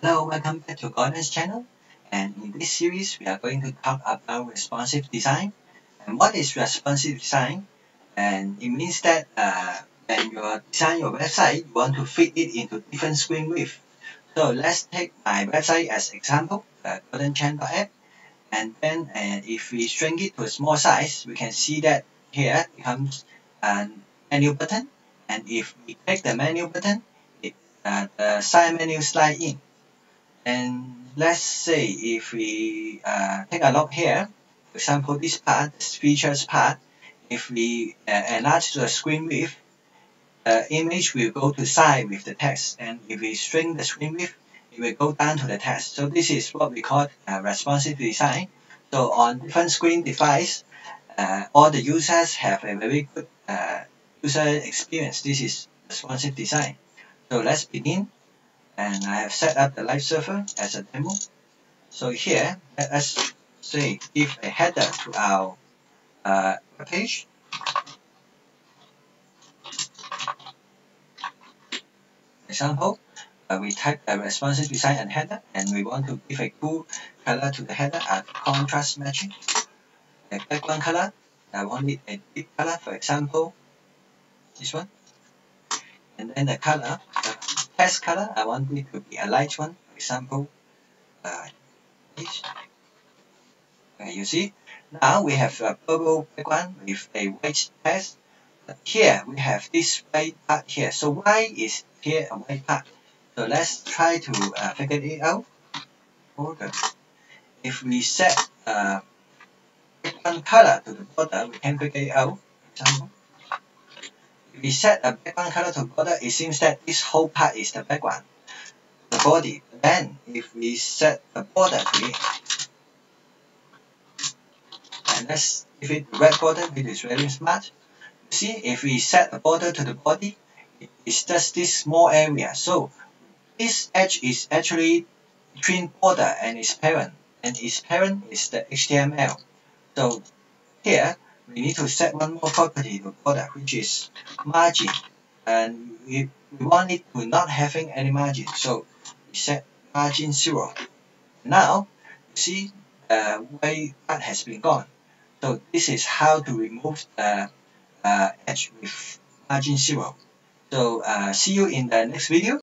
Hello, welcome back to Gordon's channel. And in this series, we are going to talk about responsive design. And what is responsive design? And it means that uh, when you are design your website, you want to fit it into different screen width. So let's take my website as example, uh, GordonChan.app. And then uh, if we shrink it to a small size, we can see that here becomes a menu button. And if we click the menu button, it, uh, the side menu slide in. And let's say if we uh, take a look here, for example, this part, this features part, if we uh, enlarge the screen width, the image will go to side with the text. And if we shrink the screen width, it will go down to the text. So this is what we call uh, responsive design. So on different screen device, uh, all the users have a very good uh, user experience. This is responsive design. So let's begin and I have set up the live server as a demo. So here, let us say give a header to our uh, page. Example, uh, we type a responsive design and header, and we want to give a cool color to the header, a contrast matching. A background color, I want it a deep color, for example, this one. And then the color, text color, I want it to be a light one. For example, uh, this. Okay, you see, now we have a purple background with a white text. But here we have this white part here. So why is here a white part? So let's try to uh, figure it out. Body. If we set uh, background color to the body, we can figure it out. For example, we set a background color to body, it seems that this whole part is the background, the body. Then, if we set a border to it, and let's give it the red border, it is very smart. You see, if we set a border to the body, it's just this small area. So, this edge is actually between body and its parent, and its parent is the HTML. So, here, we need to set one more property to body, which is margin. And we, we want it to not having any margin. So we set margin 0. Now, you see the white part has been gone. So this is how to remove the uh, edge with margin 0. So uh, see you in the next video.